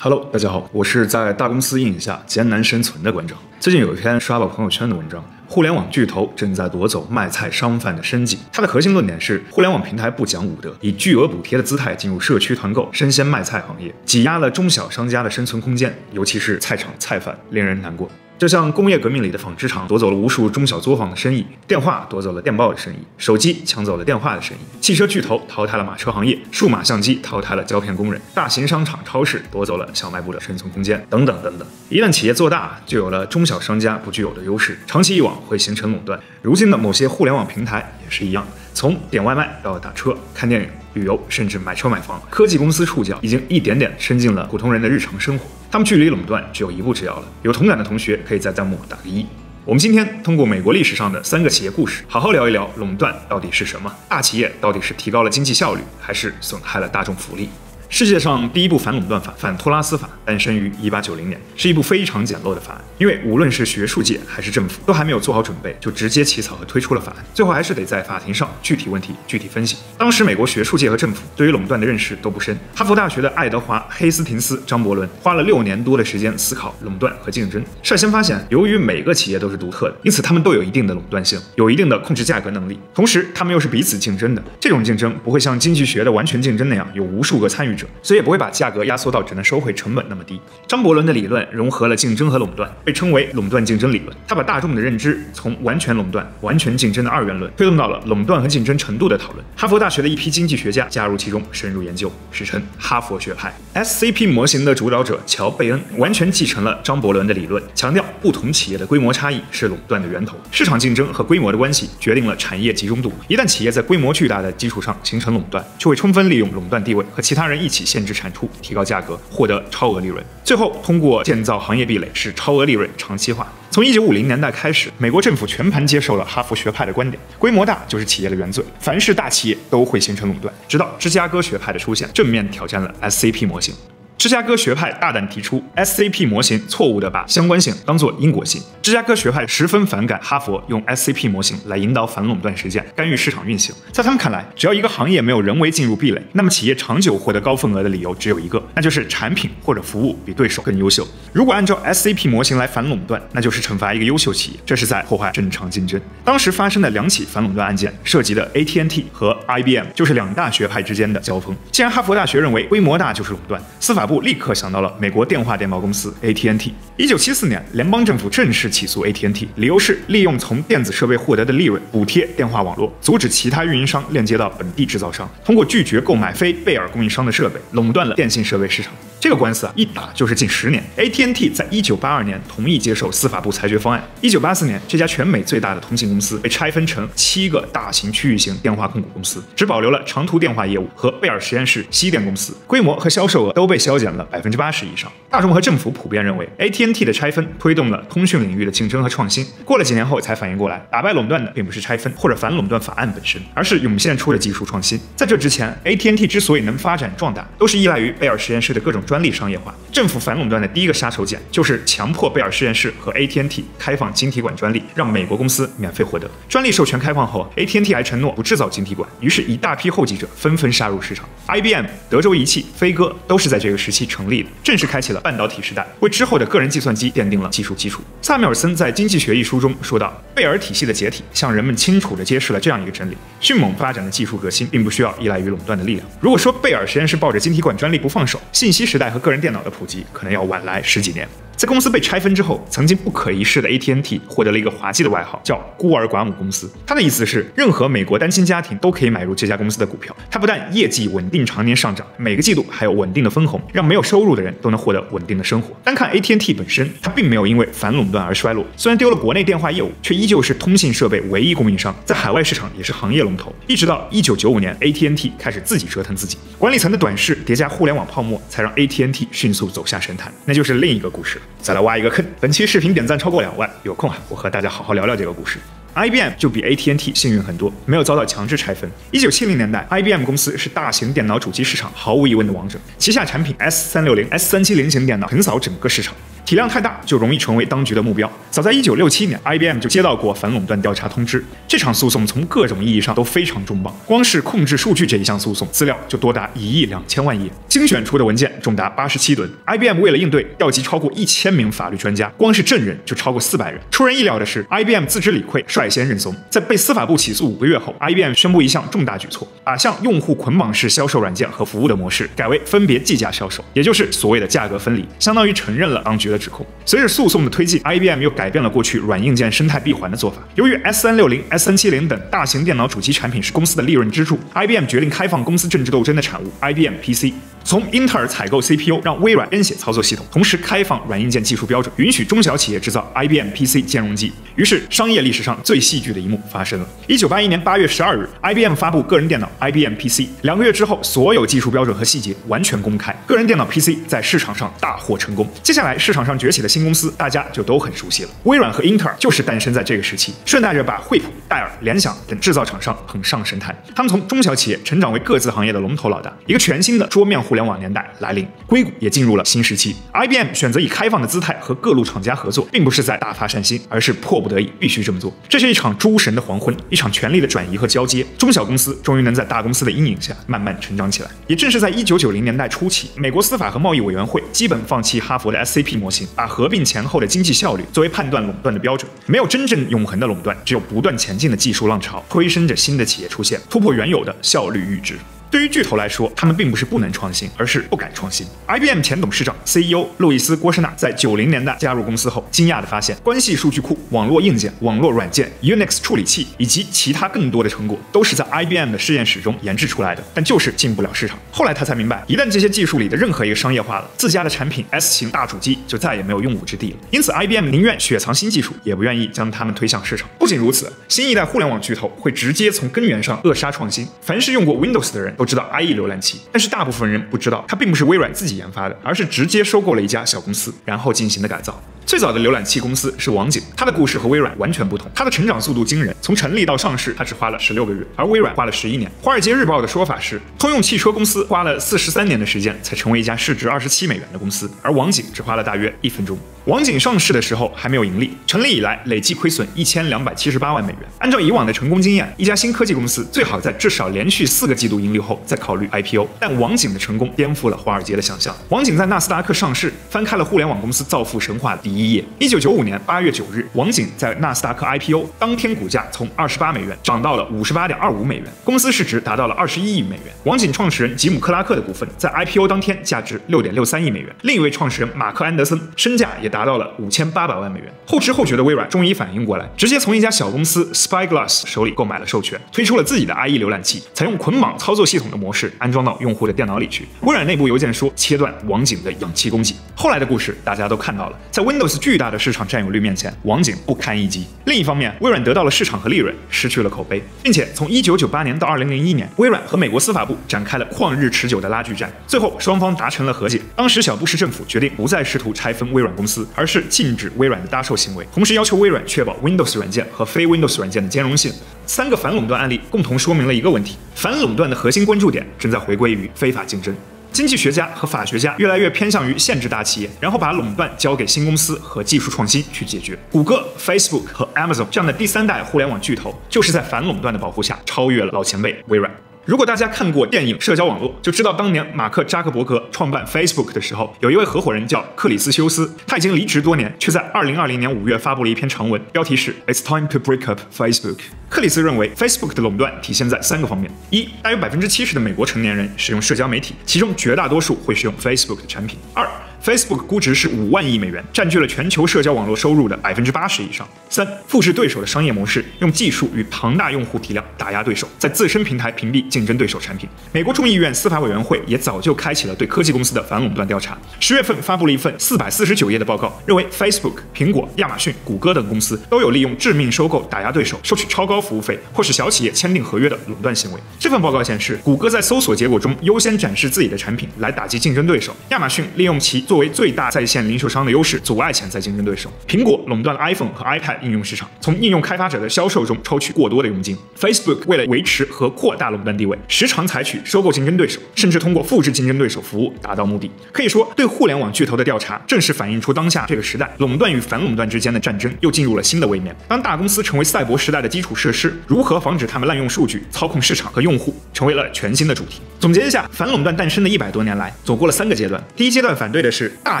Hello，大家好，我是在大公司阴影下艰难生存的馆长。最近有一篇刷爆朋友圈的文章，互联网巨头正在夺走卖菜商贩的生计。它的核心论点是，互联网平台不讲武德，以巨额补贴的姿态进入社区团购生鲜卖菜行业，挤压了中小商家的生存空间，尤其是菜场菜贩，令人难过。就像工业革命里的纺织厂夺走了无数中小作坊的生意，电话夺走了电报的生意，手机抢走了电话的生意，汽车巨头淘汰了马车行业，数码相机淘汰了胶片工人，大型商场超市夺走了小卖部的生存空间，等等等等。一旦企业做大，就有了中小商家不具有的优势，长期以往会形成垄断。如今的某些互联网平台也是一样，从点外卖到打车、看电影、旅游，甚至买车买房，科技公司触角已经一点点伸进了普通人的日常生活。他们距离垄断只有一步之遥了。有同感的同学可以在弹幕打个一。我们今天通过美国历史上的三个企业故事，好好聊一聊垄断到底是什么？大企业到底是提高了经济效率，还是损害了大众福利？世界上第一部反垄断法——反托拉斯法，诞生于1890年，是一部非常简陋的法案。因为无论是学术界还是政府，都还没有做好准备，就直接起草和推出了法案。最后还是得在法庭上具体问题具体分析。当时美国学术界和政府对于垄断的认识都不深。哈佛大学的爱德华·黑斯廷斯、张伯伦花了六年多的时间思考垄断和竞争，率先发现，由于每个企业都是独特的，因此他们都有一定的垄断性，有一定的控制价格能力。同时，他们又是彼此竞争的。这种竞争不会像经济学的完全竞争那样有无数个参与者，所以也不会把。价格压缩到只能收回成本那么低。张伯伦的理论融合了竞争和垄断，被称为垄断竞争理论。他把大众的认知从完全垄断、完全竞争的二元论推动到了垄断和竞争程度的讨论。哈佛大学的一批经济学家加入其中，深入研究，史称哈佛学派。SCP 模型的主导者乔贝恩完全继承了张伯伦的理论，强调不同企业的规模差异是垄断的源头。市场竞争和规模的关系决定了产业集中度。一旦企业在规模巨大的基础上形成垄断，就会充分利用垄断地位和其他人一一起限制产出。提高价格，获得超额利润，最后通过建造行业壁垒，使超额利润长期化。从一九五零年代开始，美国政府全盘接受了哈佛学派的观点，规模大就是企业的原罪，凡是大企业都会形成垄断。直到芝加哥学派的出现，正面挑战了 SCP 模型。芝加哥学派大胆提出，SCP 模型错误地把相关性当作因果性。芝加哥学派十分反感哈佛用 SCP 模型来引导反垄断实践，干预市场运行。在他们看来，只要一个行业没有人为进入壁垒，那么企业长久获得高份额的理由只有一个，那就是产品或者服务比对手更优秀。如果按照 SCP 模型来反垄断，那就是惩罚一个优秀企业，这是在破坏正常竞争。当时发生的两起反垄断案件涉及的 AT&T 和 IBM，就是两大学派之间的交锋。既然哈佛大学认为规模大就是垄断，司法部立刻想到了美国电话电报公司 AT&T。一九七四年，联邦政府正式起诉 AT&T，理由是利用从电子设备获得的利润补贴电话网络，阻止其他运营商链接到本地制造商，通过拒绝购买非贝尔供应商的设备，垄断了电信设备市场。这个官司啊，一打就是近十年。AT&T 在一九八二年同意接受司法部裁决方案。一九八四年，这家全美最大的通信公司被拆分成七个大型区域型电话控股公司，只保留了长途电话业务和贝尔实验室西电公司，规模和销售额都被削减了百分之八十以上。大众和政府普遍认为，AT&T 的拆分推动了通讯领域的竞争和创新。过了几年后，才反应过来，打败垄断的并不是拆分或者反垄断法案本身，而是涌现出的技术创新。在这之前，AT&T 之所以能发展壮大，都是依赖于贝尔实验室的各种。专利商业化，政府反垄断的第一个杀手锏就是强迫贝尔实验室和 AT&T 开放晶体管专利，让美国公司免费获得专利授权。开放后，AT&T 还承诺不制造晶体管，于是，一大批后继者纷纷杀入市场。IBM、德州仪器、飞鸽都是在这个时期成立的，正式开启了半导体时代，为之后的个人计算机奠定了技术基础。萨缪尔森在《经济学》一书中说道：“贝尔体系的解体，向人们清楚地揭示了这样一个真理：迅猛发展的技术革新，并不需要依赖于垄断的力量。如果说贝尔实验室抱着晶体管专利不放手，信息时代和个人电脑的普及可能要晚来十几年。在公司被拆分之后，曾经不可一世的 AT&T 获得了一个滑稽的外号，叫“孤儿寡母公司”。它的意思是，任何美国单亲家庭都可以买入这家公司的股票。它不但业绩稳定，常年上涨，每个季度还有稳定的分红，让没有收入的人都能获得稳定的生活。单看 AT&T 本身，它并没有因为反垄断而衰落。虽然丢了国内电话业务，却依旧是通信设备唯一供应商，在海外市场也是行业龙头。一直到1995年，AT&T 开始自己折腾自己，管理层的短视叠加互联网泡沫，才让 AT&T 迅速走下神坛。那就是另一个故事。再来挖一个坑。本期视频点赞超过两万，有空啊，我和大家好好聊聊这个故事。IBM 就比 AT&T 幸运很多，没有遭到强制拆分。一九七零年代，IBM 公司是大型电脑主机市场毫无疑问的王者，旗下产品 S 三六零、S 三七零型电脑横扫整个市场。体量太大就容易成为当局的目标。早在1967年，IBM 就接到过反垄断调查通知。这场诉讼从各种意义上都非常重磅，光是控制数据这一项诉讼，资料就多达一亿两千万页，精选出的文件重达八十七吨。IBM 为了应对，调集超过一千名法律专家，光是证人就超过四百人。出人意料的是，IBM 自知理亏，率先认怂。在被司法部起诉五个月后，IBM 宣布一项重大举措，把向用户捆绑式销售软件和服务的模式改为分别计价销售，也就是所谓的价格分离，相当于承认了当局的指控。随着诉讼的推进，IBM 又改变了过去软硬件生态闭环的做法。由于 S 三六零、S 三七零等大型电脑主机产品是公司的利润支柱，IBM 决定开放公司政治斗争的产物 IBM PC。从英特尔采购 CPU，让微软编写操作系统，同时开放软硬件技术标准，允许中小企业制造 IBM PC 兼容机。于是，商业历史上最戏剧的一幕发生了。一九八一年八月十二日，IBM 发布个人电脑 IBM PC。两个月之后，所有技术标准和细节完全公开，个人电脑 PC 在市场上大获成功。接下来，市场上崛起的新公司，大家就都很熟悉了。微软和英特尔就是诞生在这个时期，顺带着把惠普、戴尔、联想等制造厂商捧上神坛。他们从中小企业成长为各自行业的龙头老大，一个全新的桌面互联联网年代来临，硅谷也进入了新时期。IBM 选择以开放的姿态和各路厂家合作，并不是在大发善心，而是迫不得已必须这么做。这是一场诸神的黄昏，一场权力的转移和交接。中小公司终于能在大公司的阴影下慢慢成长起来。也正是在1990年代初期，美国司法和贸易委员会基本放弃哈佛的 SCP 模型，把合并前后的经济效率作为判断垄断的标准。没有真正永恒的垄断，只有不断前进的技术浪潮，推升着新的企业出现，突破原有的效率阈值。对于巨头来说，他们并不是不能创新，而是不敢创新。IBM 前董事长、CEO 路易斯·郭士纳在九零年代加入公司后，惊讶地发现，关系数据库、网络硬件、网络软件、Unix 处理器以及其他更多的成果，都是在 IBM 的实验室中研制出来的，但就是进不了市场。后来他才明白，一旦这些技术里的任何一个商业化了，自家的产品 S 型大主机就再也没有用武之地了。因此，IBM 宁愿雪藏新技术，也不愿意将它们推向市场。不仅如此，新一代互联网巨头会直接从根源上扼杀创新。凡是用过 Windows 的人都知道 IE 浏览器，但是大部分人不知道，它并不是微软自己研发的，而是直接收购了一家小公司，然后进行的改造。最早的浏览器公司是网景，它的故事和微软完全不同。它的成长速度惊人，从成立到上市，它只花了十六个月，而微软花了十一年。华尔街日报的说法是，通用汽车公司花了四十三年的时间才成为一家市值二十七美元的公司，而网景只花了大约一分钟。网景上市的时候还没有盈利，成立以来累计亏损一千两百七十八万美元。按照以往的成功经验，一家新科技公司最好在至少连续四个季度盈利后再考虑 IPO。但网景的成功颠覆了华尔街的想象。网景在纳斯达克上市，翻开了互联网公司造富神话第一页。一九九五年八月九日，网景在纳斯达克 IPO，当天股价从二十八美元涨到了五十八点二五美元，公司市值达到了二十一亿美元。网景创始人吉姆克拉克的股份在 IPO 当天价值六点六三亿美元，另一位创始人马克安德森身价也达达到了五千八百万美元。后知后觉的微软终于反应过来，直接从一家小公司 Spyglass 手里购买了授权，推出了自己的 IE 浏览器，采用捆绑操作系统的模式安装到用户的电脑里去。微软内部邮件说切断网景的氧气供给。后来的故事大家都看到了，在 Windows 巨大的市场占有率面前，网景不堪一击。另一方面，微软得到了市场和利润，失去了口碑，并且从1998年到2001年，微软和美国司法部展开了旷日持久的拉锯战，最后双方达成了和解。当时小布什政府决定不再试图拆分微软公司，而是禁止微软的搭售行为，同时要求微软确保 Windows 软件和非 Windows 软件的兼容性。三个反垄断案例共同说明了一个问题：反垄断的核心关注点正在回归于非法竞争。经济学家和法学家越来越偏向于限制大企业，然后把垄断交给新公司和技术创新去解决。谷歌、Facebook 和 Amazon 这样的第三代互联网巨头，就是在反垄断的保护下超越了老前辈微软。如果大家看过电影《社交网络》，就知道当年马克扎克伯格创办 Facebook 的时候，有一位合伙人叫克里斯休斯，他已经离职多年，却在2020年5月发布了一篇长文，标题是 "It's time to break up Facebook"。克里斯认为，Facebook 的垄断体现在三个方面：一，大约百分之七十的美国成年人使用社交媒体，其中绝大多数会使用 Facebook 的产品；二，Facebook 估值是五万亿美元，占据了全球社交网络收入的百分之八十以上。三，复制对手的商业模式，用技术与庞大用户体量打压对手，在自身平台屏蔽竞争对手产品。美国众议院司法委员会也早就开启了对科技公司的反垄断调查，十月份发布了一份四百四十九页的报告，认为 Facebook、苹果、亚马逊、谷歌等公司都有利用致命收购打压对手，收取超高服务费，或使小企业签订合约的垄断行为。这份报告显示，谷歌在搜索结果中优先展示自己的产品来打击竞争对手，亚马逊利用其作为最大在线零售商的优势，阻碍潜在竞争对手。苹果垄断了 iPhone 和 iPad 应用市场，从应用开发者的销售中抽取过多的佣金。Facebook 为了维持和扩大垄断地位，时常采取收购竞争对手，甚至通过复制竞争对手服务达到目的。可以说，对互联网巨头的调查，正是反映出当下这个时代垄断与反垄断之间的战争又进入了新的位面。当大公司成为赛博时代的基础设施，如何防止他们滥用数据、操控市场和用户，成为了全新的主题。总结一下，反垄断诞生的一百多年来，走过了三个阶段。第一阶段反对的是大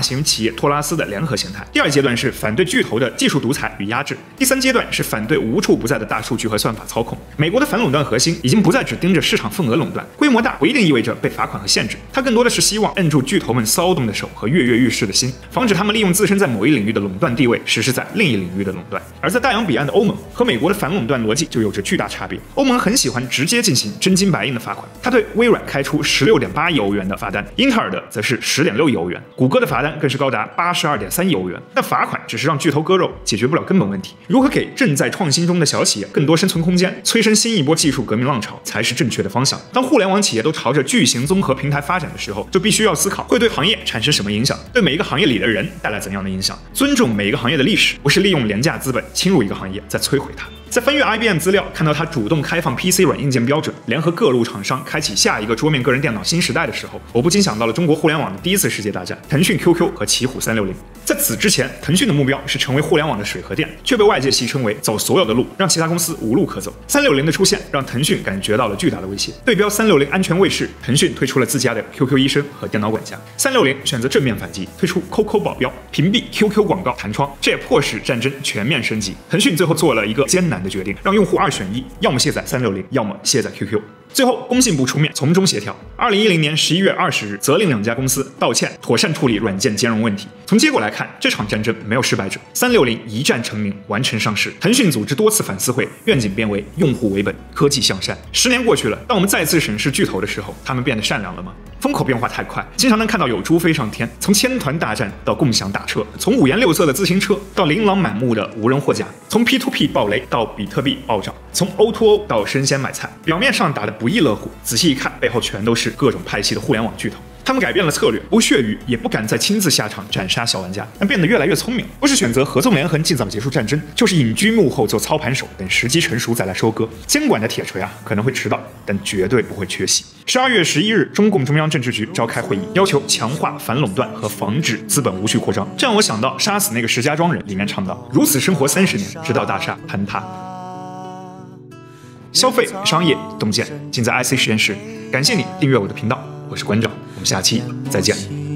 型企业托拉斯的联合形态；第二阶段是反对巨头的技术独裁与压制；第三阶段是反对无处不在的大数据和算法操控。美国的反垄断核心已经不再只盯着市场份额垄断，规模大不一定意味着被罚款和限制，它更多的是希望摁住巨头们骚动的手和跃跃欲试的心，防止他们利用自身在某一领域的垄断地位实施在另一领域的垄断。而在大洋彼岸的欧盟和美国的反垄断逻辑就有着巨大差别。欧盟很喜欢直接进行真金白银的罚款，他对微软开出十六点八亿欧元的罚单，英特尔的则是十点六亿欧元，谷歌的罚单更是高达八十二点三亿欧元。但罚款只是让巨头割肉，解决不了根本问题。如何给正在创新中的小企业更多生存空间，催生新一波技术革命浪潮，才是正确的方向。当互联网企业都朝着巨型综合平台发展的时候，就必须要思考会对行业产生什么影响，对每一个行业里的人带来怎样的影响。尊重每一个行业的历史，不是利用廉价资本侵入一个行业再摧毁它。在翻阅 IBM 资料，看到它主动开放 PC 软硬件标准，联合各路厂商开启下一个桌面个人电脑新时代的时候，我不禁想到了中国互联网的第一次世界大战——腾讯 QQ 和奇虎三六零。在此之前，腾讯的目标是成为互联网的水和电，却被外界戏称为走所有的路，让其他公司无路可走。三六零的出现让腾讯感觉到了巨大的威胁。对标三六零安全卫士，腾讯推出了自家的 QQ 医生和电脑管家。三六零选择正面反击，推出 QQ 保镖，屏蔽 QQ 广告弹窗，这也迫使战争全面升级。腾讯最后做了一个艰难的决定，让用户二选一，要么卸载三六零，要么卸载 QQ。最后，工信部出面从中协调。二零一零年十一月二十日，责令两家公司道歉，妥善处理软件兼容问题。从结果来看，这场战争没有失败者，三六零一战成名，完成上市。腾讯组织多次反思会，愿景变为用户为本，科技向善。十年过去了，当我们再次审视巨头的时候，他们变得善良了吗？风口变化太快，经常能看到有猪飞上天，从千团大战到共享打车，从五颜六色的自行车到琳琅满目的无人货架，从 P2P 暴雷到比特币暴涨，从 O2O 到生鲜买菜，表面上打得不亦乐乎，仔细一看，背后全都是各种派系的互联网巨头。他们改变了策略，不屑于，也不敢再亲自下场斩杀小玩家，但变得越来越聪明，不是选择合纵连横尽早结束战争，就是隐居幕后做操盘手，等时机成熟再来收割。监管的铁锤啊，可能会迟到，但绝对不会缺席。十二月十一日，中共中央政治局召开会议，要求强化反垄断和防止资本无序扩张。这让我想到《杀死那个石家庄人》里面唱到：“如此生活三十年，直到大厦坍塌。”消费、商业、洞见，尽在 IC 实验室。感谢你订阅我的频道，我是馆长。我们下期再见。